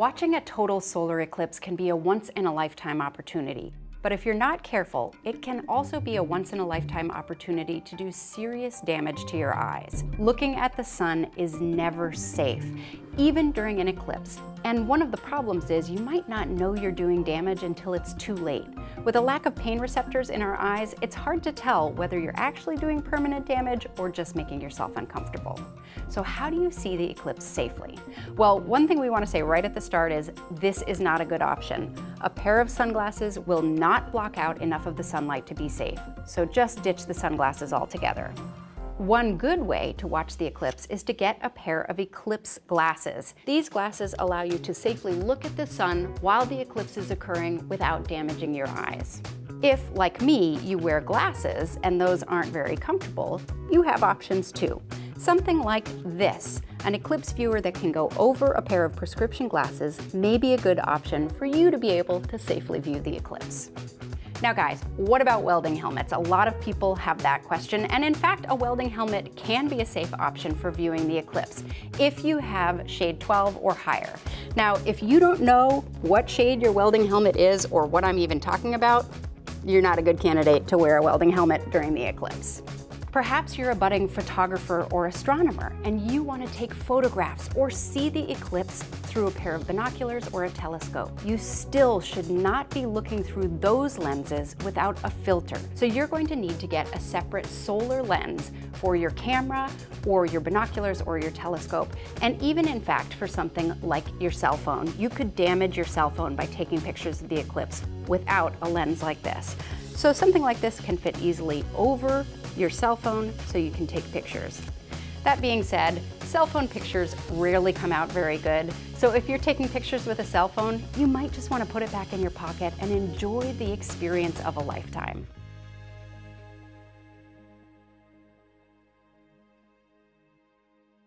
Watching a total solar eclipse can be a once-in-a-lifetime opportunity. But if you're not careful, it can also be a once-in-a-lifetime opportunity to do serious damage to your eyes. Looking at the sun is never safe, even during an eclipse. And one of the problems is you might not know you're doing damage until it's too late. With a lack of pain receptors in our eyes, it's hard to tell whether you're actually doing permanent damage or just making yourself uncomfortable. So how do you see the eclipse safely? Well, one thing we want to say right at the start is this is not a good option. A pair of sunglasses will not block out enough of the sunlight to be safe, so just ditch the sunglasses altogether. One good way to watch the eclipse is to get a pair of eclipse glasses. These glasses allow you to safely look at the sun while the eclipse is occurring without damaging your eyes. If, like me, you wear glasses and those aren't very comfortable, you have options too. Something like this, an eclipse viewer that can go over a pair of prescription glasses may be a good option for you to be able to safely view the eclipse. Now guys, what about welding helmets? A lot of people have that question, and in fact, a welding helmet can be a safe option for viewing the eclipse if you have shade 12 or higher. Now, if you don't know what shade your welding helmet is or what I'm even talking about, you're not a good candidate to wear a welding helmet during the eclipse. Perhaps you're a budding photographer or astronomer and you want to take photographs or see the eclipse through a pair of binoculars or a telescope. You still should not be looking through those lenses without a filter. So you're going to need to get a separate solar lens for your camera or your binoculars or your telescope. And even in fact, for something like your cell phone, you could damage your cell phone by taking pictures of the eclipse without a lens like this. So something like this can fit easily over your cell phone so you can take pictures. That being said, cell phone pictures rarely come out very good, so if you're taking pictures with a cell phone, you might just want to put it back in your pocket and enjoy the experience of a lifetime.